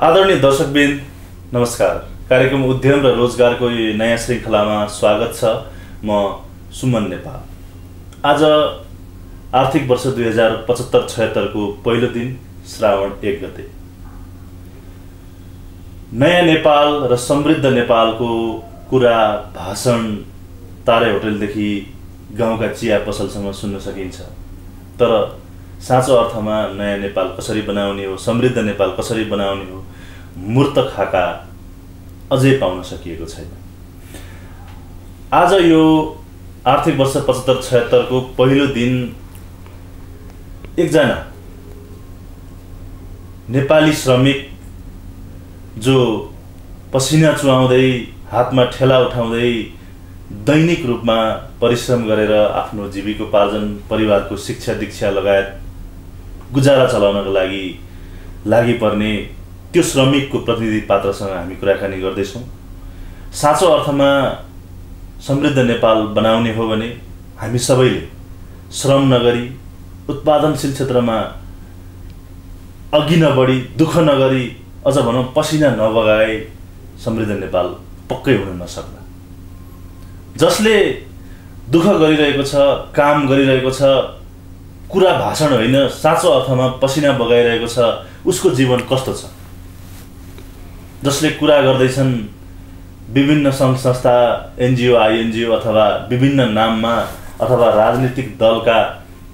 आदरणीय दर्शकबिन नमस्कार। कार्यक्रम उद्यम र रोजगारको यो नयाँ श्रृङ्खलामा स्वागत छ म सुमन नेपाल। आज आर्थिक वर्ष दुई हजार पचहत्तर छयत्तरको पहिलो दिन श्रावण एक गते। नयाँ नेपाल र समृद्ध नेपालको कुरा भाषण तारे होटलदेखि गाउँका चिया पसलसम्म सुन्न सकिन्छ। तर साँचो अर्थमा नयाँ नेपाल कसरी बनाउने हो समृद्ध नेपाल कसरी बनाउने हो मूर्त खाका अझै पाउन सकिएको छैन। आज यो आर्थिक वर्ष पचहत्तर छयत्तरको पहिलो दिन एकजना नेपाली श्रमिक जो पसिना चुहाउँदै हातमा ठेला उठाउँदै दैनिक रूपमा परिश्रम गरेर आफ्नो जीविकोपार्जन परिवारको शिक्षा दीक्षा लगायत गुजारा चलाउनको लागि लागि पर्ने त्यो श्रमिकको प्रतिनिधि पात्रसँग हामी कुराकानी गर्दैछौँ। साँचो अर्थमा समृद्ध नेपाल बनाउने हो भने हामी सबैले श्रम नगरी उत्पादनशील क्षेत्रमा अघि नबढी दुःख नगरी अझ भनौँ पसिना नबगाए समृद्ध नेपाल पक्कै हुन नसक्ला। जसले दुःख गरिरहेको छ काम गरिरहेको छ कुरा भाषण होइन साँचो अर्थमा पसिना बगाइरहेको छ उसको जीवन कस्तो छ? जसले कुरा गर्दैछन् विभिन्न सङ्घ संस्था एनजिओ आइएनजिओ अथवा विभिन्न नाममा अथवा राजनीतिक दलका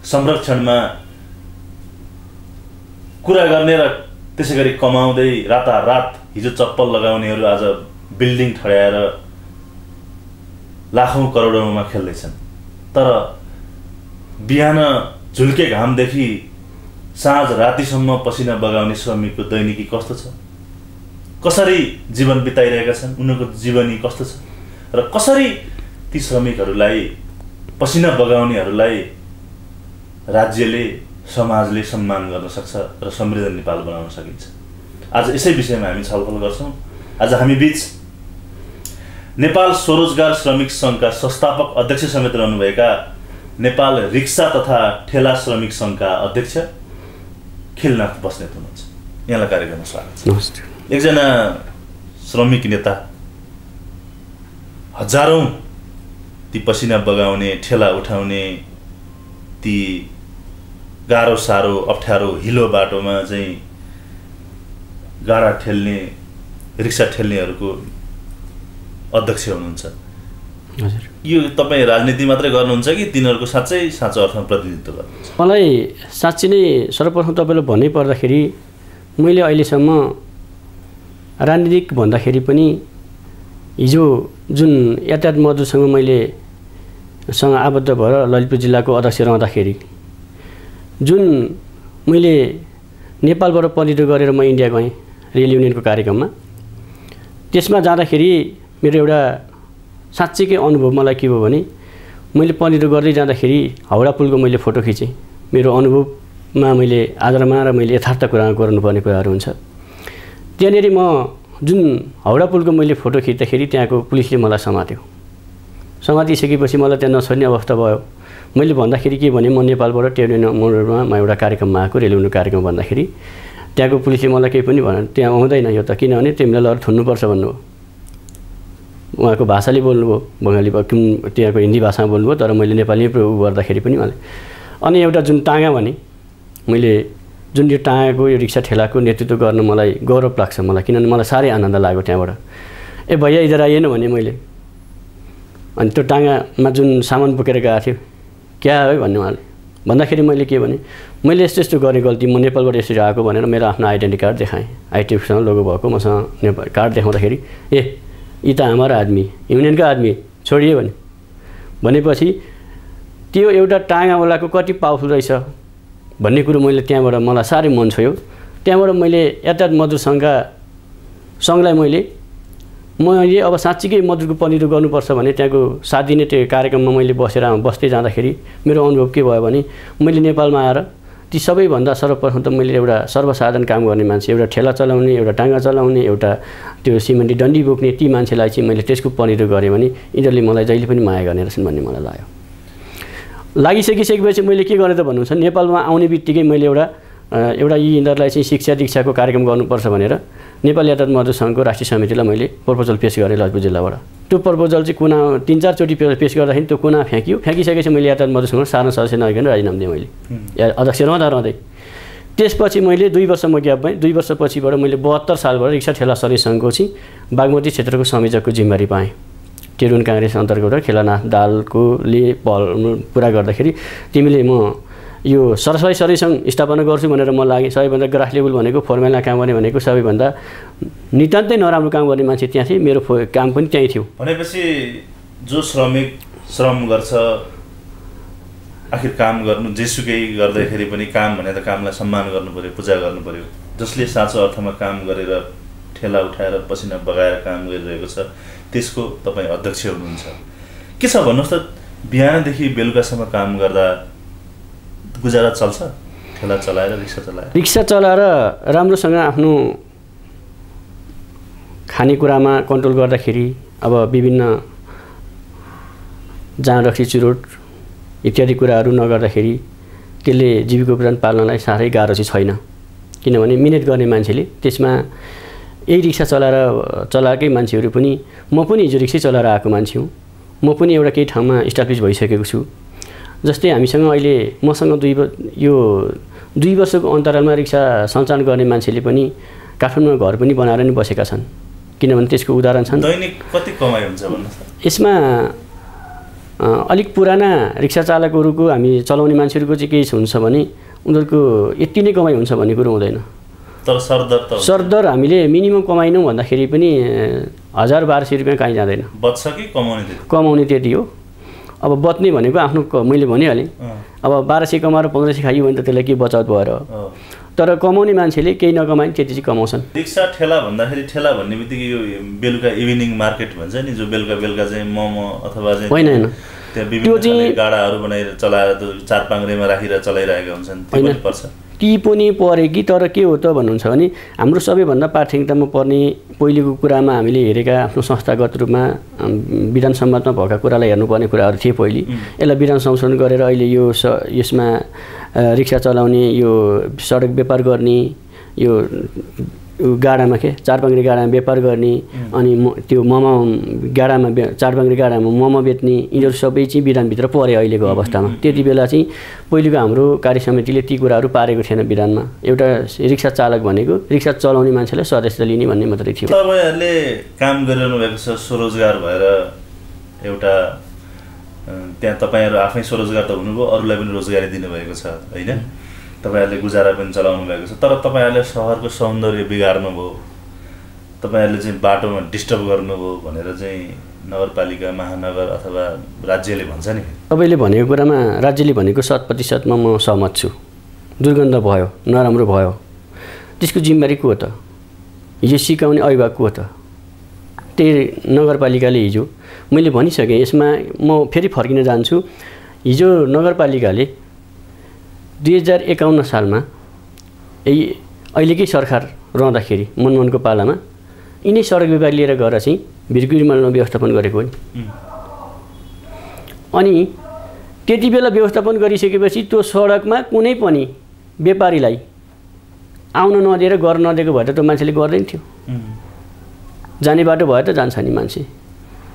संरक्षणमा कुरा गर्ने र त्यसै गरी कमाउँदै रातारात हिजो चप्पल लगाउनेहरू आज बिल्डिङ ठड्याएर लाखौँ करोडौँमा खेल्दैछन्। तर बिहान झुल्के घामदेखि साँझ रातिसम्म पसिना बगाउने श्रमिकको दैनिकी कस्तो छ? कसरी जीवन बिताइरहेका छन्? उनीहरूको जीवनी कस्तो छ? र कसरी ती श्रमिकहरूलाई पसिना बगाउनेहरूलाई राज्यले समाजले सम्मान गर्न सक्छ र समृद्ध नेपाल बनाउन सकिन्छ? आज यसै विषयमा हामी छलफल गर्छौँ। आज हामी बिच नेपाल स्वरोजगार श्रमिक सङ्घका संस्थापक अध्यक्ष समेत रहनुभएका नेपाल रिक्सा तथा ठेला श्रमिक सङ्घका अध्यक्ष खिलनाथ बस्नेत हुनुहुन्छ। यहाँलाई कार्यक्रममा स्वागत छ। नमस्ते। एकजना श्रमिक नेता हजारौँ ती पसिना बगाउने ठेला उठाउने ती गाह्रो साह्रो अप्ठ्यारो हिलो बाटोमा चाहिँ गाडा ठेल्ने रिक्सा ठेल्नेहरूको अध्यक्ष हुनुहुन्छ। यो तपाईँ राजनीति मात्रै गर्नुहुन्छ कि तिनीहरूको साँच्चै साँचो अर्थमा प्रतिनिधित्व गर्नुहुन्छ? मलाई साँच्ची नै सर्वप्रथम तपाईँलाई भन्नै पर्दाखेरि मैले अहिलेसम्म राजनीतिक भन्दाखेरि पनि हिजो जुन यातायात मजदुरसँग मैले सँग आबद्ध भएर ललितपुर जिल्लाको अध्यक्ष रहँदाखेरि जुन मैले नेपालबाट पढित गरेर म इन्डिया गएँ रेल युनियनको कार्यक्रममा त्यसमा जाँदाखेरि मेरो एउटा साँच्चीकै अनुभव मलाई के भयो भने मैले पनिरो गर्दै जाँदाखेरि हाउडा पुलको मैले फोटो खिचेँ। मेरो अनुभवमा मैले आधारमा र मैले यथार्थ कुरा गर्नुपर्ने कुराहरू हुन्छ। त्यहाँनिर म जुन हाउडा पुलको मैले फोटो खिच्दाखेरि त्यहाँको पुलिसले मलाई समात्यो। समातिसकेपछि मलाई त्यहाँ नछोड्ने अवस्था भयो। मैले भन्दाखेरि के भने म नेपालबाट ट्रेन मोडरमा म एउटा कार्यक्रममा आएको रेलवेको कार्यक्रम भन्दाखेरि त्यहाँको पुलिसले मलाई केही पनि भन त्यहाँ आउँदैन यो त किनभने तिमीलाई लगेर थुन्नुपर्छ भन्नुभयो। उहाँको भाषाले बोल्नुभयो बङ्गाली त्यहाँको हिन्दी भाषामा बोल्नुभयो तर मैले नेपाली उ गर्दाखेरि पनि मलाई अनि एउटा जुन टाँगा भने मैले जुन यो टाँगाको यो रिक्सा ठेलाको नेतृत्व गर्न मलाई गौरव लाग्छ मलाई किनभने मलाई साह्रै आनन्द लाग्यो त्यहाँबाट। ए भैया इधर आइएन भने मैले। अनि त्यो टाँगामा जुन सामान बोकेर गएको थियो क्या है भन्ने उहाँले। भन्दाखेरि मैले के भने मैले यस्तो यस्तो गरेँ गल्ती म नेपालबाट यसरी आएको भनेर मेरो आफ्नो आइडेन्टी कार्ड देखाएँ। आइटिएफसँग लोगो भएको मसँग नेपाल कार्ड देखाउँदाखेरि ए यी त हाम्रो आदमी युनियनका आदमी छोडियो भने। भनेपछि त्यो एउटा टाँगावालाको कति पावरफुल रहेछ भन्ने कुरो मैले त्यहाँबाट मलाई साह्रै मन छोयो। त्यहाँबाट मैले यातायात मजदुर सङ्घका सङ्घलाई मैले मैले अब साँच्चीकै मजदुरको पनिरो गर्नुपर्छ भने त्यहाँको सात दिने त्यो कार्यक्रममा मैले बसेर बस्दै जाँदाखेरि मेरो अनुभव के भयो भने मैले नेपालमा आएर ती सबैभन्दा सर्वप्रथम त मैले एउटा सर्वसाधारण काम गर्ने मान्छे एउटा ठेला चलाउने एउटा टाँगा चलाउने एउटा त्यो सिमेन्टी डन्डी बोक्ने ती मान्छेलाई चाहिँ मैले त्यसको पनिरो गरेँ भने यिनीहरूले मलाई जहिले पनि माया गर्ने रहेछन् भन्ने मलाई लाग्यो। लागिसकिसकेपछि मैले के गरेँ त भन्नुहुन्छ नेपालमा आउने बित्तिकै मैले एउटा एउटा यी यिनीहरूलाई चाहिँ शिक्षा दीक्षाको कार्यक्रम गर्नुपर्छ भनेर नेपाली यातायात मजदुर सङ्घको राष्ट्रिय समितिलाई मैले प्रपोजल पेस गरेँ ललितपुर जिल्लाबाट। त्यो प्रपोजल चाहिँ कुना तिन चारचोटि पेस गर्दाखेरि त्यो कुना फ्याँकियो। फ्याँकिसकेपछि मैले यातायात मजदुर सङ्घ सानो सदस्य नआइकन राजीनामा दिएँ मैले। या अध्यक्ष रहँदा रहँदै। त्यसपछि मैले दुई वर्ष म ग्याप भएँ। दुई वर्षपछिबाट मैले बहत्तर सालबाट रिक्सा ठेला सर्भिस सङ्घको चाहिँ बागमती क्षेत्रको संयोजकको जिम्मेवारी पाएँ। टेरुन काङ्ग्रेस अन्तर्गत खेलानाथ दालकोले पहल पुरा गर्दाखेरि तिमीले म यो सरस्वती सङ्घ स्थापना गर्छु भनेर म लागेँ। सबैभन्दा ग्रास लेभल भनेको फर्मेलमा काम गर्ने भनेको सबैभन्दा नितान्तै नराम्रो काम गर्ने मान्छे त्यहाँ थिए। मेरो काम पनि त्यहीँ थियो। भनेपछि जो श्रमिक श्रम गर्छ आखिर काम गर्नु जेसुकै गर्दाखेरि पनि काम भने कामलाई सम्मान गर्नु पऱ्यो पूजा गर्नु पऱ्यो जसले साँचो अर्थमा काम गरेर ठेला उठाएर पसिना बगाएर काम गरिरहेको छ त्यसको तपाईँ अध्यक्ष हुनुहुन्छ। के छ भन्नुहोस् त बिहानदेखि बेलुकासम्म काम गर्दा गुजारा चल्छ? ठेला चलाएर रिक्सा चलाएर? रिक्सा चलाएर राम्रोसँग आफ्नो खानेकुरामा कन्ट्रोल गर्दाखेरि अब विभिन्न जाँड रक्सी चुरोट इत्यादि कुराहरू नगर्दाखेरि त्यसले जीविकोपार्जन पाल्नलाई साह्रै गाह्रो चाहिँ छैन। किनभने मिहिनेत गर्ने मान्छेले त्यसमा यही रिक्सा चलाएर चलाएकै मान्छेहरू पनि म पनि हिजो रिक्सै चलाएर आएको मान्छे हुँ। म पनि एउटा केही ठाउँमा इस्टाब्लिस भइसकेको छु। जस्तै हामीसँग अहिले मसँग दुई यो दुई वर्षको अन्तरालमा रिक्सा सञ्चालन गर्ने मान्छेले पनि काठमाडौँमा घर पनि बनाएर नै बसेका छन्। किनभने त्यसको उदाहरण छन्। दैनिक कति कमाइ हुन्छ यसमा अलिक पुराना रिक्सा चालकहरूको हामी चलाउने मान्छेहरूको चाहिँ के हुन्छ भने उनीहरूको यति नै कमाइ हुन्छ भन्ने कुरो हुँदैन। तर सरदर त। सरदर हामीले मिनिमम कमाइनौँ भन्दाखेरि पनि हजार बाह्र सय रुपियाँ कहीँ जाँदैन। बच्छ कि कमाउने त्यति? कमाउने त्यति हो। अब बच्ने भनेको आफ्नो मैले भनिहालेँ। अब बाह्र सय कमाएर पन्ध्र सय खाइयो भने त त्यसलाई के बचत भएर? हो। तर कमाउने मान्छेले केही नकमाइ त्यति चाहिँ कमाउँछन्। रिक्सा ठेला भन्दाखेरि ठेला भन्ने बित्तिकै यो बेलुका इभिनिङ मार्केट भन्छ नि जो बेलुका बेलुका चाहिँ मोमो अथवा चाहिँ होइन होइन। त्यो चाहिँ- गाडाहरू बनाएर चलाएर चार पाङ्ग्रेमा राखेर चलाइरहेका हुन्छन् त्यो होइन। पनि पर्छ। ती पनि परे कि तर के हो त भन्नुहुन्छ भने हाम्रो सबैभन्दा प्राथमिकतामा पर्ने पहिलेको कुरामा हामीले हेरेका आफ्नो संस्थागत रूपमा विधान सम्मतमा भएका कुरालाई हेर्नुपर्ने कुराहरू थिए पहिले। यसलाई विधान संशोधन गरेर अहिले यो स यसमा रिक्सा चलाउने यो सडक व्यापार गर्ने यो गाडामा के? चारपाङ्ग्रे गाडामा व्यापार गर्ने अनि म त्यो मोमो गाडामा चारपाङ्ग्रे गाडामा मोमो बेच्ने यिनीहरू सबै चाहिँ विधानभित्र परे अहिलेको अवस्थामा। त्यति बेला चाहिँ पहिलेको हाम्रो कार्य समितिले ती कुराहरू पारेको थिएन विधानमा। एउटा रिक्सा चालक भनेको रिक्सा चलाउने मान्छेलाई सदस्य लिने भन्ने मात्रै थियो। तपाईँहरूले काम गरिरहनु भएको छ स्वरोजगार भएर एउटा त्यहाँ तपाईँहरू आफै स्वरोजगार त हुनुभयो अरूलाई पनि रोजगारी दिनुभएको छ होइन? तपाईँहरूले गुजारा पनि चलाउनु भएको छ। तर तपाईँहरूले सहरको सौन्दर्य बिगार्नु भयो तपाईँहरूले चाहिँ बाटोमा डिस्टर्ब गर्नुभयो भनेर चाहिँ नगरपालिका महानगर अथवा राज्यले भन्छ नि। तपाईँले भनेको कुरामा राज्यले भनेको शत प्रतिशतमा म सहमत छु। दुर्गन्ध भयो नराम्रो भयो। त्यसको जिम्मेवारी को हो त? हिजो सिकाउने अभिभावक को हो त? त्यही नगरपालिकाले हिजो मैले भनिसकेँ यसमा म फेरि फर्किन जान्छु। हिजो नगरपालिकाले दुई हजार एकाउन्न सालमा यही अहिलेकै सरकार रहँदाखेरि मनमोहनको पालामा यिनै सडक विभाग लिएर गएर चाहिँ भिरकुरीमा व्यवस्थापन गरेको हो नि अनि त्यति बेला व्यवस्थापन गरिसकेपछि त्यो सडकमा कुनै पनि व्यापारीलाई आउन नदिएर गर्न नदिएको भए त त्यो मान्छेले गर्दैन थियो। जाने बाटो भए त जान्छ नि मान्छे।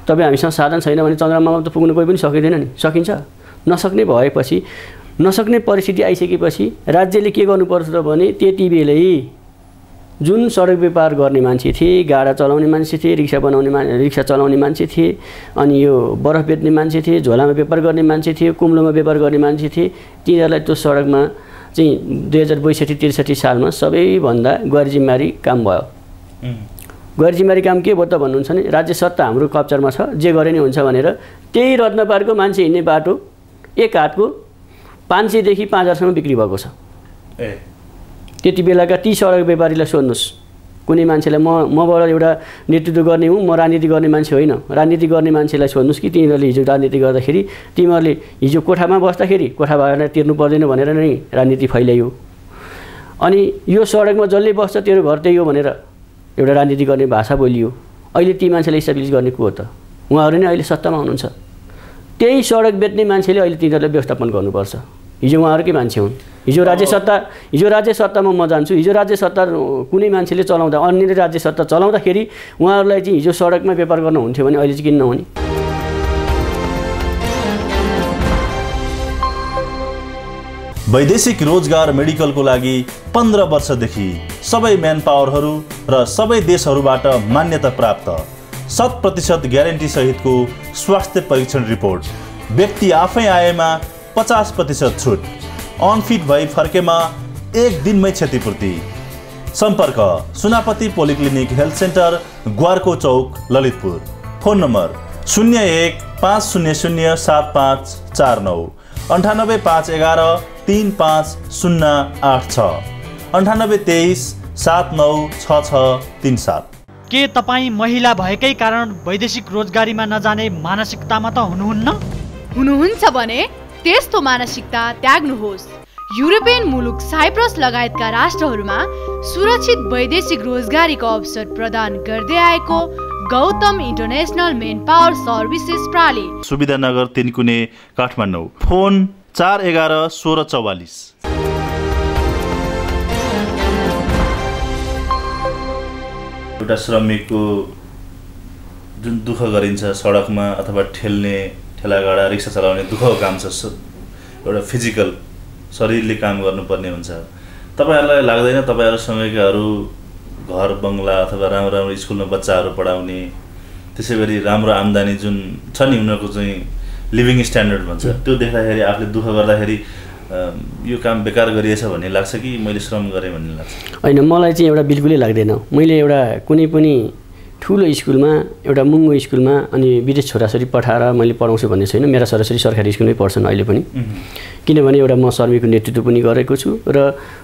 तपाईँ हामीसँग साधन छैन भने चन्द्रमामा त पुग्नु कोही पनि सकिँदैन नि। सकिन्छ। नसक्ने भएपछि नसक्ने परिस्थिति आइसकेपछि राज्यले के गर्नुपर्छ त भने त्यति बेलै जुन सडक व्यापार गर्ने मान्छे थिए गाडा चलाउने मान्छे थिए रिक्सा बनाउने मा रिक्सा चलाउने मान्छे थिए अनि यो बरफ बेच्ने मान्छे थिए झोलामा व्यापार गर्ने मान्छे थिए कुम्लोमा व्यापार गर्ने मान्छे थिए तिनीहरूलाई त्यो सडकमा चाहिँ दुई हजार बैसठी त्रिसठी सालमा सबैभन्दा गैर जिम्मेवारी काम भयो। उम्, गैर जिम्मेवारी काम के भयो त भन्नुहुन्छ भने राज्य सत्ता हाम्रो कब्जामा छ जे गरे नि हुन्छ भनेर त्यही रत्नपारको मान्छे हिँड्ने बाटो एक हातको पाँच सयदेखि पाँच हजारसम्म बिक्री भएको छ। ए। त्यति बेलाका ती सडक व्यापारीलाई सोध्नुहोस्। कुनै मान्छेलाई म मबाट एउटा नेतृत्व गर्ने हुँ म राजनीति गर्ने मान्छे होइन। राजनीति गर्ने मान्छेलाई सोध्नुहोस् कि तिनीहरूले हिजो राजनीति गर्दाखेरि तिमीहरूले हिजो कोठामा बस्दाखेरि कोठा भाडा तिर्नु पर्दैन भनेर नै राजनीति फैल्यायो अनि यो सडकमा जसले बस्छ तेरो घर त्यही हो भनेर एउटा राजनीति गर्ने भाषा बोलियो। अहिले ती मान्छेले इस्टाब्लिस गर्ने को हो त? उहाँहरू नै अहिले सत्तामा हुनुहुन्छ। त्यही सडक बेच्ने मान्छेले अहिले तिनीहरूलाई व्यवस्थापन गर्नुपर्छ। हिजो उहाँहरूकै मान्छे हुन्? हिजो राज्य सत्ता हिजो राज्य सत्तामा म जान्छु। हिजो राज्य सत्ता कुनै मान्छेले चलाउँदा अन्य राज्य सत्ता चलाउँदाखेरि उहाँहरूलाई चाहिँ हिजो सडकमा व्यापार गर्न हुन्थ्यो भने अहिले चाहिँ किन नहुने वैदेशिक रोजगार मेडिकलको लागि पन्ध्र वर्षदेखि सबै म्यान पावरहरू र सबै देशहरूबाट मान्यता प्राप्त। शत प्रतिशत ग्यारेन्टी सहितको स्वास्थ्य परीक्षण रिपोर्ट। व्यक्ति आफै आएमा पचास प्रतिशत छुट। अनफिट भई फर्केमा एक दिनमै क्षतिपूर्ति। सम्पर्क सुनापति पोलिक्लिनिक हेल्थ सेन्टर ग्वारको चौक ललितपुर। फोन नम्बर शून्य एक पाँच शून्य शून्य सात पाँच चार नौ। अन्ठानब्बे पाँच एघार तिन पाँच शून्य आठ छ। अन्ठानब्बे तेइस सात नौ छ छ तिन सात। के तपाईँ महिला भएकै कारण वैदेशिक रोजगारीमा नजाने मानसिकतामा त हुनुहुन्न? हुनुहुन्छ भने त्यस्तो मानसिकता त्याग्नुहोस्। युरोपियन मुलुक साइप्रस लगायतका राष्ट्रहरूमा सुरक्षित वैदेशिक रोजगारीको अवसर प्रदान गर्दै आएको Gautam international main power services प्राली। सुविधानगर तिनकुने काठमाडौँ। फोन चार एघार सोह्र चौवालिस। एउटा श्रमिकको जुन दुःख गरिन्छ सडकमा अथवा ठेल्ने ठेलागाडा रिक्सा चलाउने दुःखको काम छ स- एउटा फिजिकल शरीरले काम गर्नुपर्ने हुन्छ। तपाईँहरूलाई लाग्दैन तपाईँहरूसँगैका अरू घर बङ्गला अथवा राम्रो राम्रो स्कुलमा बच्चाहरू पढाउने त्यसै गरी राम्रो आम्दानी जुन छ नि उनीहरूको चाहिँ लिभिङ स्ट्यान्डर्ड भन्छ त्यो देख्दाखेरि आफूले दुःख गर्दाखेरि यो काम बेकार गरिएछ भन्ने लाग्छ कि मैले श्रम गरेँ भन्ने लाग्छ? होइन मलाई चाहिँ एउटा बिल्कुलै लाग्दैन। मैले एउटा कुनै पनि ठुलो स्कुलमा एउटा मुङ्गो स्कुलमा अनि विदेश छोराछोरी पठाएर मैले पढाउँछु भन्ने छैन। मेरा छोराछोरी सरकारी स्कुलमै पढ्छन् अहिले पनि। किनभने एउटा म सर्वेको नेतृत्व पनि गरेको छु र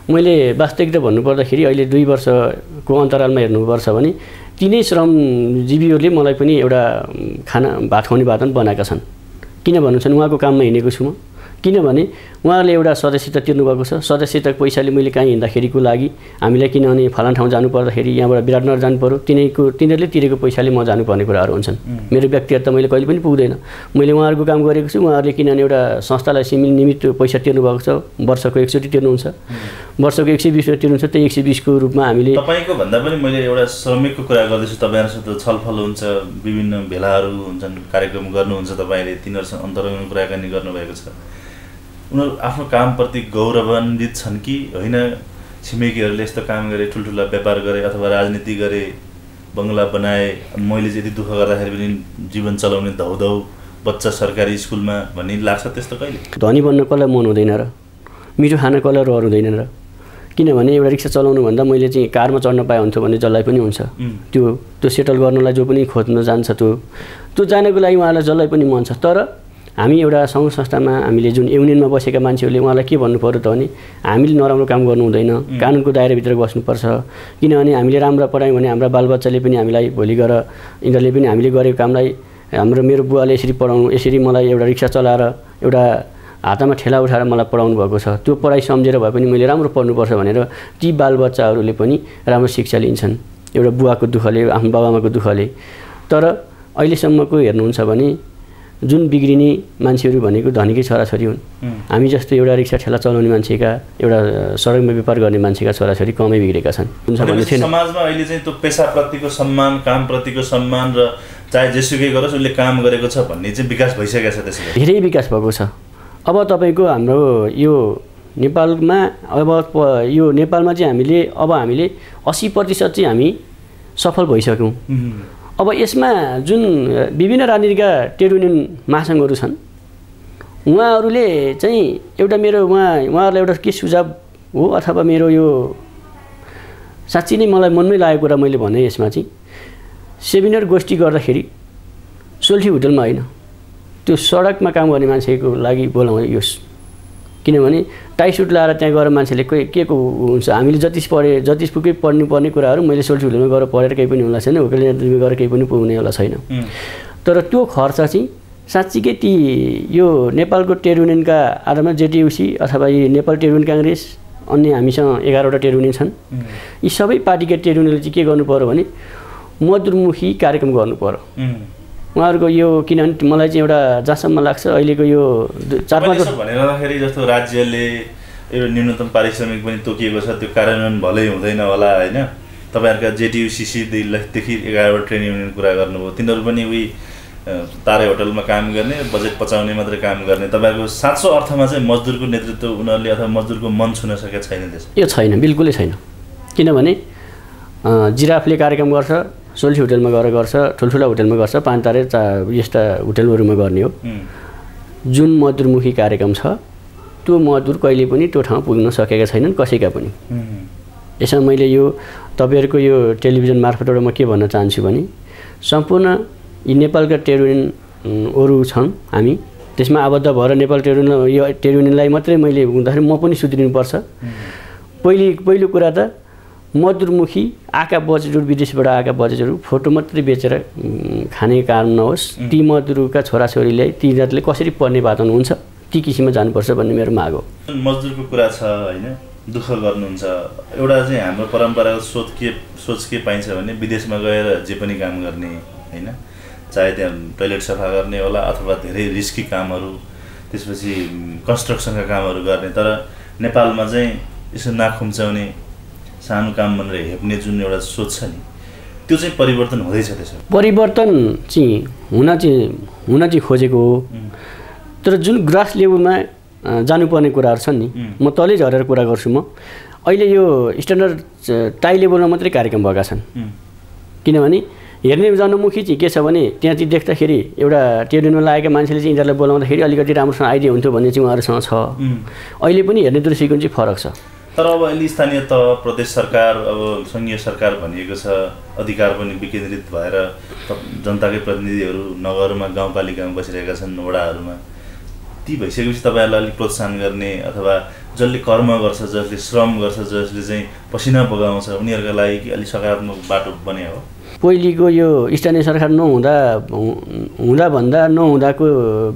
मैले वास्तविकता भन्नुपर्दाखेरि अहिले दुई वर्षको अन्तरालमा हेर्नुपर्छ भने तिनै श्रमजीवीहरूले मलाई पनि एउटा खाना भात खुवाउने वातावरण बनाएका छन्। किन भन्नुहुन्छ भने उहाँको काममा हिँडेको छु म। किनभने उहाँहरूले एउटा सदस्यता तिर्नुभएको छ। सदस्यताको पैसाले मैले कहीँ हिँड्दाखेरिको लागि हामीलाई किनभने फलान ठाउँ जानु पर्दाखेरि यहाँबाट विराटनगर जानु पऱ्यो तिनीको तिनीहरूले तिरेको पैसाले म जानुपर्ने कुराहरू हुन्छन्। मेरो व्यक्तिगत त मैले कहिले पनि पुग्दैन। मैले उहाँहरूको काम गरेको छु। उहाँहरूले किनभने एउटा संस्थालाई सिमिल निमित्त पैसा तिर्नुभएको छ। वर्षको एकचोटि तिर्नुहुन्छ। वर्षको एक सय बिस रुपियाँ तिर्नुहुन्छ। त्यही एक सय बिसको रूपमा हामीले तपाईँको भन्दा पनि मैले एउटा श्रमिकको कुरा गर्दैछु। तपाईँहरूसित छलफल हुन्छ। विभिन्न भेलाहरू हुन्छन्। कार्यक्रम गर्नुहुन्छ तपाईँले। तिनीहरूसँग अन्तरङ्ग कुराकानी गर्नुभएको छ। उनीहरू आफ्नो कामप्रति गौरवान्वित छन् कि होइन? छिमेकीहरूले यस्तो काम गरे ठुल्ठुला व्यापार गरे अथवा राजनीति गरे बङ्गला बनाए मैले चाहिँ यति दुःख गर्दाखेरि पनि जीवन चलाउने धौधौ बच्चा सरकारी स्कुलमा भन्ने लाग्छ त्यस्तो कहिले? धनी बन्न कसलाई मन हुँदैन र? मिठो खान कसलाई रहर हुँदैन र? किनभने एउटा रिक्सा चलाउनुभन्दा मैले चाहिँ कारमा चढ्न पाए हुन्थ्यो भने जसलाई पनि हुन्छ। त्यो त्यो सेटल गर्नलाई जो पनि खोज्न जान्छ त्यो त्यो जानको लागि उहाँलाई जसलाई पनि मन छ। तर हामी एउटा सङ्घ संस्थामा हामीले जुन युनियनमा बसेका मान्छेहरूले उहाँलाई के भन्नु पऱ्यो त भने हामीले नराम्रो काम गर्नु हुँदैन कानुनको दायराभित्र बस्नुपर्छ। किनभने हामीले राम्रो पढायौँ भने हाम्रा बालबच्चाले पनि हामीलाई भोलि गएर यिनीहरूले पनि हामीले गरेको कामलाई हाम्रो मेरो बुवाले यसरी पढाउनु यसरी मलाई एउटा रिक्सा चलाएर एउटा हातमा ठेला उठाएर मलाई पढाउनु भएको छ। त्यो पढाइ सम्झेर भए पनि मैले राम्रो पढ्नुपर्छ भनेर ती बालबच्चाहरूले पनि राम्रो शिक्षा लिन्छन्। एउटा बुवाको दुःखले आफ्नो बाबाआमाको दुःखले। तर अहिलेसम्मको हेर्नुहुन्छ भने जुन बिग्रिने मान्छेहरू भनेको धनीकै छोराछोरी हुन्। हामी जस्तो एउटा रिक्सा ठेला चलाउने मान्छेका एउटा सडकमा व्यापार गर्ने मान्छेका छोराछोरी कमै बिग्रेका छन्। हुन्छ भन्ने भनेपछि थिएन। समाजमा अहिले चाहिँ त्यो पेसाप्रतिको सम्मान कामप्रतिको सम्मान र चाहे जेसुकै गरोस् उसले काम गरेको छ भन्ने चाहिँ विकास भइसकेको छ त्यसले। धेरै विकास भएको छ। अब तपाईँको हाम्रो यो नेपालमा अब यो नेपालमा चाहिँ हामीले अब हामीले अस्सी प्रतिशत चाहिँ हामी सफल भइसक्यौँ। अब यसमा जुन विभिन्न राजनीतिका ट्रेड युनियन महासङ्घहरू छन् उहाँहरूले चाहिँ एउटा मेरो उहाँ उहाँहरूलाई एउटा के सुझाव हो अथवा मेरो यो साँच्ची नै मलाई मनमै लागेको कुरा मैले भने यसमा चाहिँ सेमिनार गोष्ठी गर्दाखेरि सोल्टी होटलमा होइन त्यो सडकमा काम गर्ने मान्छेको लागि बोलाउनुहोस् किनभने टाई सुट लाएर त्यहाँ गएर मान्छेले के के को हुन्छ हामीले जति पढे जति पुगै पढ्नु पर्ने कुराहरू मैले सोल्टी होटलमा गएर पढेर केही पनि होला छैन होटलमा गएर केही पनि पुग्ने होला छैन। तर त्यो खर्च चाहिँ साँच्चीकै ती यो नेपालको ट्रेड युनियनका आधारमा जेटियुसी अथवा यी नेपाल ट्रेड युनियन काङ्ग्रेस अन्य हामीसँग एघारवटा ट्रेड युनियन छन्। यी सबै पार्टीका ट्रेड युनियनले चाहिँ के गर्नु पऱ्यो भने मधुरमुखी कार्यक्रम गर्नु पऱ्यो उहाँहरूको यो किनभने मलाई चाहिँ एउटा जहाँसम्म लाग्छ अहिलेको यो चार पाँच भनेर राख्दाखेरि जस्तो राज्यले एउटा न्यूनतम पारिश्रमिक पनि तोकिएको छ त्यो कार्यान्वयन भलै हुँदैन होला होइन? तपाईँहरूका जेटियुसिसीदेखि एघारवटा ट्रेड युनियन कुरा गर्नुभयो तिनीहरू पनि उही तारे होटलमा काम गर्ने बजेट पचाउने मात्रै काम गर्ने। तपाईँहरूको साँचो अर्थमा चाहिँ मजदुरको नेतृत्व उनीहरूले अथवा मजदुरको मन छुन सकेका छैन त्यस यो छैन बिल्कुलै छैन। किनभने जिराफले कार्यक्रम गर्छ सोल्सी होटेलमा गएर गर्छ ठुल्ठुला होटेलमा गर्छ पाँच तारे चा यस्ता होटेलहरूमा गर्ने हो। जुन मजदुरमुखी कार्यक्रम छ त्यो मजदुर कहिले पनि त्यो ठाउँ पुग्न सकेका छैनन् कसैका पनि। यसमा मैले यो तपाईँहरूको यो टेलिभिजन मार्फतबाट म के भन्न चाहन्छु भने सम्पूर्ण यी नेपालका ट्रेड युनियनहरू छन् हामी। त्यसमा आबद्ध भएर नेपाल ट्रेड युनियन यो ट्रेड युनियनलाई मात्रै मैले हुँदाखेरि म पनि सुध्रिनुपर्छ। पहिलो पहिलो कुरा त मजदुरमुखी आएका बजेटहरू विदेशबाट आएका बजेटहरू फोटो मात्रै बेचेर खाने काम नहोस्। ती मजदुरका छोराछोरीलाई तिनीहरूले कसरी पढ्ने वातावरण हुन्छ ती किसिममा जानुपर्छ भन्ने मेरो माग हो। मजदुरको कुरा छ होइन दुःख गर्नुहुन्छ एउटा चाहिँ हाम्रो परम्परागत सोच के सोच के पाइन्छ भने विदेशमा गएर जे पनि काम गर्ने होइन चाहे त्यहाँ टोइलेट सफा गर्ने होला अथवा धेरै रिस्की कामहरू त्यसपछि कन्स्ट्रक्सनका कामहरू गर्ने तर नेपालमा चाहिँ यसो नाक खुम्चाउने सानो काम भनेर हेप्ने जुन एउटा सोच छ नि त्यो चाहिँ परिवर्तन हुँदैछ त्यसो परिवर्तन चाहिँ हुन चाहिँ हुन चाहिँ खोजेको हो। तर जुन ग्रास लेभलमा जानुपर्ने कुराहरू छन् नि. म तलै झरेर कुरा गर्छु म। अहिले यो स्ट्यान्डर्ड टाई लेभलमा मात्रै कार्यक्रम भएका छन्। किनभने हेर्ने जनमुखी चाहिँ के छ भने त्यहाँ चाहिँ देख्दाखेरि एउटा ट्रेनिङमा लागेका मान्छेले चाहिँ यिनीहरूलाई बोलाउँदाखेरि अलिकति राम्रोसँग आइडिया हुन्थ्यो भन्ने चाहिँ उहाँहरूसँग छ। अहिले पनि हेर्ने दृष्टिकोण चाहिँ फरक छ। तर अब अहिले स्थानीय तह प्रदेश सरकार अब सङ्घीय सरकार भनिएको छ अधिकार पनि विकेन्द्रित भएर जनताकै प्रतिनिधिहरू नगरमा गाउँपालिकामा बसिरहेका छन् वडाहरूमा। ती भइसकेपछि तपाईँहरूलाई अलिक प्रोत्साहन गर्ने अथवा जसले कर्म गर्छ जसले श्रम गर्छ जसले चाहिँ पसिना बगाउँछ उनीहरूका लागि अलिक सकारात्मक बाटो बने हो। पहिलेको यो स्थानीय सरकार नहुँदा हुँदाभन्दा नहुँदाको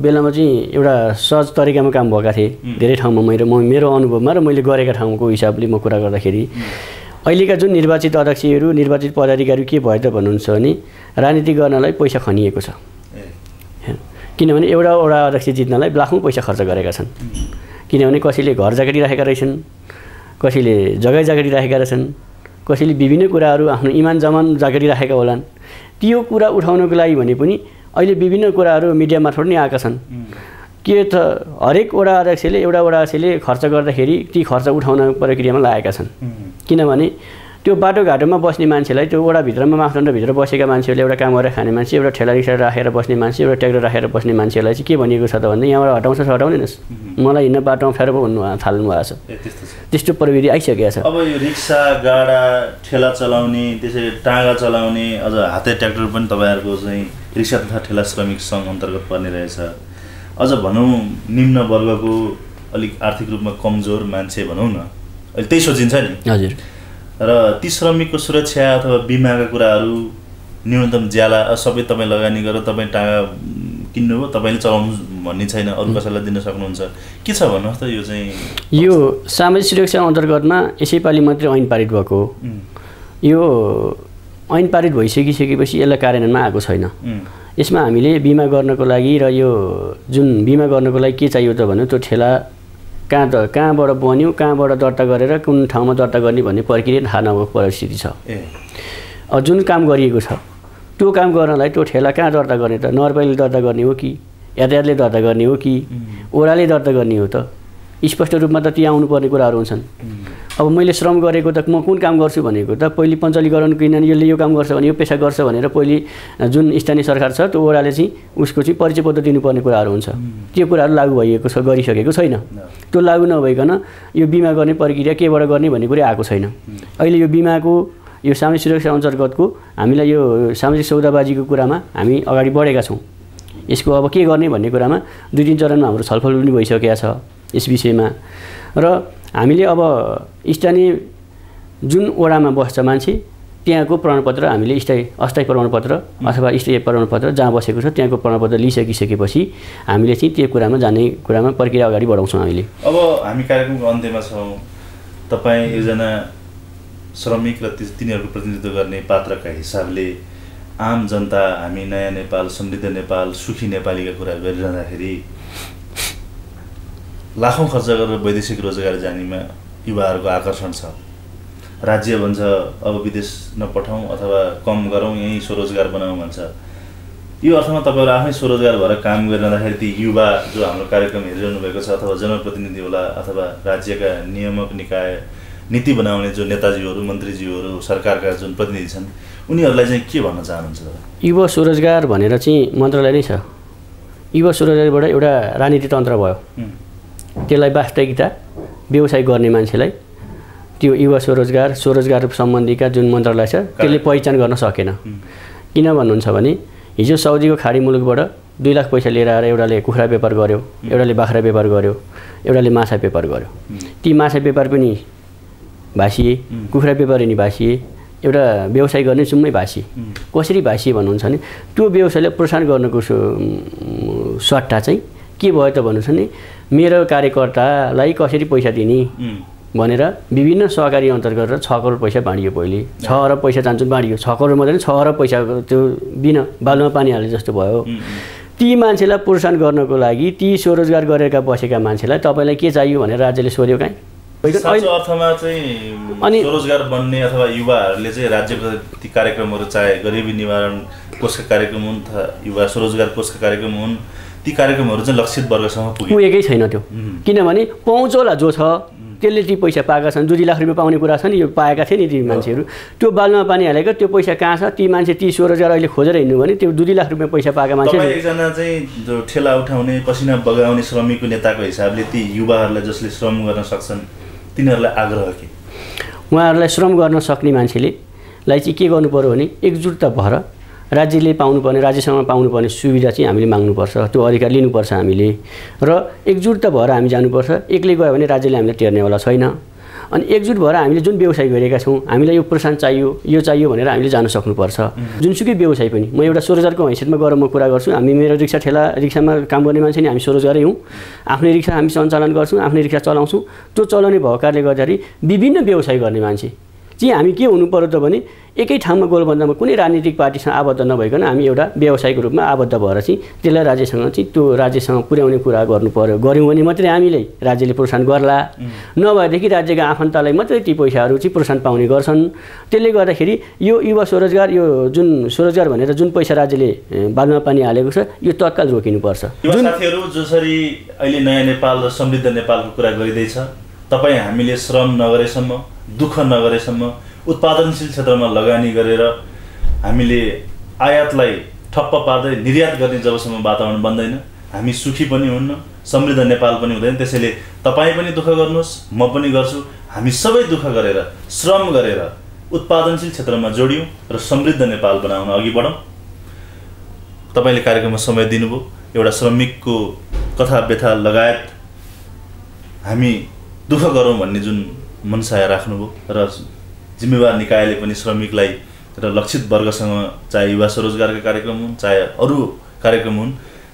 बेलामा चाहिँ एउटा सहज तरिकामा काम भएका थिए। धेरै ठाउँमा मैले म मेरो अनुभवमा र मैले गरेका ठाउँको हिसाबले म कुरा गर्दाखेरि अहिलेका जुन निर्वाचित अध्यक्षहरू निर्वाचित पदाधिकारी के भयो त भन्नुहुन्छ भने राजनीति गर्नलाई पैसा खनिएको छ। किनभने एउटा वडा अध्यक्ष जित्नलाई लाखौँ पैसा खर्च गरेका छन्। किनभने कसैले घर जागरी राखेका रहेछन् कसैले जग्गा जागरी राखेका रहेछन् कसैले विभिन्न कुराहरू आफ्नो इमान जमान जागरी राखेका होलान्। त्यो कुरा उठाउनको लागि भने पनि अहिले विभिन्न कुराहरू मिडिया मार्फत नै आएका छन्। के त हरेक वडा अध्यक्षले एउटा वडा अध्यक्षले खर्च गर्दाखेरि ती खर्च उठाउन प्रक्रियामा लागेका छन्। किनभने त्यो बाटोघाटोमा बस्ने मान्छेलाई त्यो वडाभित्रमा मापदण्डभित्र बसेका मान्छेहरूले एउटा काम गरेर खाने मान्छे एउटा ठेला रिक्सा राखेर बस्ने मान्छे एउटा ट्र्याक्टर राखेर बस्ने मान्छेलाई चाहिँ के भनिएको छ त भन्दा यहाँबाट हटाउँछ हटाउँदैनस्। मलाई हिँड्न बाटो अप्ठ्यारो पो भन्नु थाल्नु भएको छ। ए त्यस्तो छ। त्यस्तो प्रविधि आइसकेको छ। अब यो रिक्सा गाडा ठेला चलाउने त्यसरी टाँगा चलाउने अझ हाते ट्र्याक्टर पनि तपाईँहरूको चाहिँ रिक्सा तथा ठेला श्रमिक सङ्घ अन्तर्गत पर्ने रहेछ। अझ भनौँ निम्न वर्गको अलिक आर्थिक रूपमा कमजोर मान्छे भनौँ न। अहिले त्यही सोचिन्छ नि। हजुर। र ती श्रमिकको सुरक्षा अथवा बिमाका कुराहरू न्यूनतम ज्याला सबै तपाईँ लगानी गरेर तपाईँ टाँगा किन्नुभयो तपाईँले चलाउनु भन्ने छैन अरू कसैलाई दिन सक्नुहुन्छ। के छ भन्नुहोस् त यो चाहिँ? यो सामाजिक सुरक्षा अन्तर्गतमा यसैपालि मात्रै ऐन पारित भएको हो। यो ऐन पारित भइसकिसकेपछि यसलाई कार्यान्वयनमा आएको छैन। यसमा हामीले बिमा गर्नको लागि र यो जुन बिमा गर्नको लागि के चाहियो त भने त्यो ठेला कहाँ त कहाँबाट बन्यो कहाँबाट दर्ता गरेर कुन ठाउँमा दर्ता गर्ने भन्ने प्रक्रिया थाहा नभएको परिस्थिति छ। अब जुन काम गरिएको छ त्यो काम गर्नलाई त्यो ठेला कहाँ दर्ता गर्ने त? नगरपालिकाले दर्ता गर्ने हो कि? यातायातले दर्ता गर्ने हो कि? ओडाले दर्ता गर्ने हो त? स्पष्ट रूपमा त ती आउनुपर्ने कुराहरू हुन्छन्। अब मैले श्रम गरेको त म कुन काम गर्छु भनेको त पहिले पञ्चालीकरण किनभने यसले यो काम गर्छ भने यो पेसा गर्छ भनेर पहिले जुन स्थानीय सरकार छ त्यो ओडाले चाहिँ उसको चाहिँ परिचय पत्र दिनुपर्ने कुराहरू हुन्छ। त्यो कुराहरू लागू भइएको छ गरिसकेको छैन। त्यो लागू नभइकन यो बिमा गर्ने प्रक्रिया केबाट गर्ने भन्ने कुरा आएको छैन। अहिले यो बिमाको यो सामाजिक सुरक्षा अन्तर्गतको हामीलाई यो सामाजिक सौदाबाजीको कुरामा हामी अगाडि बढेका छौँ। यसको अब के गर्ने भन्ने कुरामा दुई तिन चरणमा हाम्रो छलफल पनि भइसकेका छ। यस विषयमा। र हामीले अब स्थानीय जुन वडामा बस्छ मान्छे त्यहाँको प्रमाणपत्र हामीले स्थायी अस्थायी प्रमाणपत्र अथवा स्थायी प्रमाणपत्र जहाँ बसेको छ त्यहाँको प्रमाणपत्र लिइसकिसकेपछि हामीले चाहिँ त्यो कुरामा जाने कुरामा प्रक्रिया अगाडि बढाउँछौँ हामीले। अब हामी कार्यक्रमको अन्त्यमा छौँ। तपाईँ एकजना श्रमिक र तिनीहरूको प्रतिनिधित्व गर्ने पात्रका हिसाबले आम जनता हामी नयाँ नेपाल समृद्ध नेपाल सुखी नेपालीका कुरा गरिरहँदाखेरि लाखौँ खर्च गरेर वैदेशिक रोजगार जानेमा युवाहरूको आकर्षण छ। राज्य भन्छ अब विदेश नपठाउँ अथवा कम गरौँ यहीँ स्वरोजगार बनाउँ भन्छ। यो अर्थमा तपाईँहरू आफै स्वरोजगार भएर काम गरिरहँदाखेरि ती युवा जो हाम्रो कार्यक्रम हेरिरहनु भएको छ अथवा जनप्रतिनिधि होला अथवा राज्यका नियामक निकाय नीति बनाउने जो नेताजीहरू मन्त्रीज्यूहरू सरकारका जुन प्रतिनिधि छन् उनीहरूलाई चाहिँ के भन्न चाहनुहुन्छ युवा स्वरोजगार भनेर चाहिँ मन्त्रालय नै छ। युवा स्वरोजगारबाट एउटा राजनीति तन्त्र भयो त्यसलाई वास्तविकता व्यवसाय गर्ने मान्छेलाई त्यो युवा स्वरोजगार स्वरोजगार सम्बन्धीका जुन मन्त्रालय छ त्यसले पहिचान गर्न सकेन। किन भन्नुहुन्छ भने हिजो साउदीको खाडी मुलुकबाट दुई लाख पैसा लिएर आएर एउटाले कुखुरा व्यापार गर्यो एउटाले बाख्रा व्यापार गर्यो एउटाले माछा व्यापार गर्यो। ती माछा व्यापार पनि भाँसिए कुखुरा व्यापारी नि भाँसिए एउटा व्यवसाय गर्ने सुम्मै भाँसिए। कसरी भाँसिए भन्नुहुन्छ भने त्यो व्यवसायलाई प्रोत्साहन गर्नुको सट्टा चाहिँ के भयो त भन्नुहुन्छ भने मेरो कार्यकर्तालाई कसरी पैसा दिने? भनेर विभिन्न सहकारी अन्तर्गत गरेर छ करोड पैसा बाँडियो पहिले। छ अरब पैसा जान्छ बाँडियो। छ करोड मात्रै छ अरब पैसा त्यो बिन बालुवा पानी हाले जस्तो भयो। ती मान्छेलाई प्रोत्साहन गर्नको लागि ती स्वरोजगार गरेका बसेका मान्छेलाई तपाईँलाई के चाहियो भनेर राज्यले सोध्यो काहीँ? अर्थमा चाहिँ अनि- स्वरोजगार बन्ने अथवा युवाहरूले चाहिँ राज्यको ती कार्यक्रमहरू चाहे गरिबी निवारण कोषका कार्यक्रम हुन् युवा स्वरोजगार कोषका कार्यक्रम हुन् ती कार्यक्रमहरू चाहिँ लक्षित वर्गसम्म पुगे पुगेकै छैन त्यो. किनभने पहुँचोला जो छ त्यसले ती पैसा पाएका छन्। दुई लाख रुपियाँ पाउने कुरा छ नि यो पाएका थिए नि ती मान्छेहरू। त्यो बालुवा पानी हालेको त्यो पैसा कहाँ छ? ती मान्छे ती स्वरोजगार अहिले खोजेर हिँड्नु भने त्यो दुई लाख रुपियाँ पैसा पाएका मान्छे एकजना चाहिँ जो ठेला उठाउने पसिना बगाउने श्रमिकको नेताको हिसाबले ती युवाहरूलाई जसले श्रम गर्न सक्छन् तिनीहरूलाई आग्रह के? उहाँहरूलाई श्रम गर्न सक्ने मान्छेले लाई चाहिँ के गर्नु पऱ्यो भने एकजुटता भएर राज्यले पाउनुपर्ने राज्यसँग पाउनुपर्ने सुविधा चाहिँ हामीले माग्नुपर्छ त्यो अधिकार लिनुपर्छ हामीले। र एकजुटता भएर हामी जानुपर्छ। एक्लै गयो भने राज्यले हामीलाई टेर्नेवाला छैन। अनि एकजुट भएर हामीले जुन व्यवसाय गरेका छौँ हामीलाई यो प्रोत्साहन चाहियो यो चाहियो भनेर हामीले जान सक्नुपर्छ। जुनसुकै व्यवसाय पनि म एउटा स्वरोजगारको हैसियतमा गएर म कुरा गर्छु हामी मेरो रिक्सा ठेला रिक्सामा काम गर्ने मान्छे नि हामी स्वरोजगारै हौँ। आफ्नै रिक्सा हामी सञ्चालन गर्छौँ आफ्नै रिक्सा चलाउँछौँ। त्यो चलाउने भएको कारणले गर्दाखेरि विभिन्न व्यवसाय गर्ने मान्छे चाहिँ हामी के हुनु पर्यो त भने एकै ठाउँमा गोलबन्दामा कुनै राजनीतिक पार्टीसँग आबद्ध नभइकन हामी एउटा व्यवसायिक रूपमा आबद्ध भएर चाहिँ त्यसलाई राज्यसँग चाहिँ त्यो राज्यसँग पुर्याउने कुरा गर्नु पर्यो। गऱ्यौँ भने मात्रै हामीले राज्यले प्रोत्साहन गर्ला। नभएदेखि राज्यका आफन्तलाई मात्रै ती पैसाहरू चाहिँ प्रोत्साहन पाउने गर्छन्। त्यसले गर्दाखेरि यो युवा स्वरोजगार यो जुन स्वरोजगार भनेर जुन पैसा राज्यले बालुवा पानी हालेको छ यो तत्काल रोकिनुपर्छ। जसरी अहिले नयाँ नेपाल र समृद्ध नेपालको कुरा गरिँदैछ तपाईँ हामीले श्रम नगरेसम्म दुःख नगरेसम्म उत्पादनशील क्षेत्रमा लगानी गरेर हामीले आयातलाई ठप्प पार्दै निर्यात गर्ने जबसम्म वातावरण बन्दैन। हामी सुखी पनि हुन्न समृद्ध नेपाल पनि हुँदैन। त्यसैले तपाईँ पनि दुःख गर्नुहोस् म पनि गर्छु। हामी सबै दुःख गरेर श्रम गरेर उत्पादनशील क्षेत्रमा जोडियौँ र समृद्ध नेपाल बनाउन अघि बढौँ। तपाईँले कार्यक्रममा समय दिनुभयो। एउटा श्रमिकको कथा व्यथा लगायत हामी दुःख गरौँ भन्ने जुन मनसाय राख्नुभयो र जिम्मेवार निकायले पनि श्रमिकलाई र लक्षित वर्गसँग चाहे युवा स्वरोजगारका कार्यक्रम हुन् चाहे अरू कार्यक्रम हुन्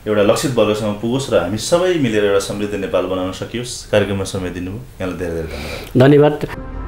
एउटा लक्षित वर्गसँग पुगोस् र हामी सबै मिलेर एउटा समृद्ध नेपाल बनाउन सकियोस्। कार्यक्रममा समय दिनुभयो। यहाँलाई धेरै धेरै धन्यवाद। धन्यवाद।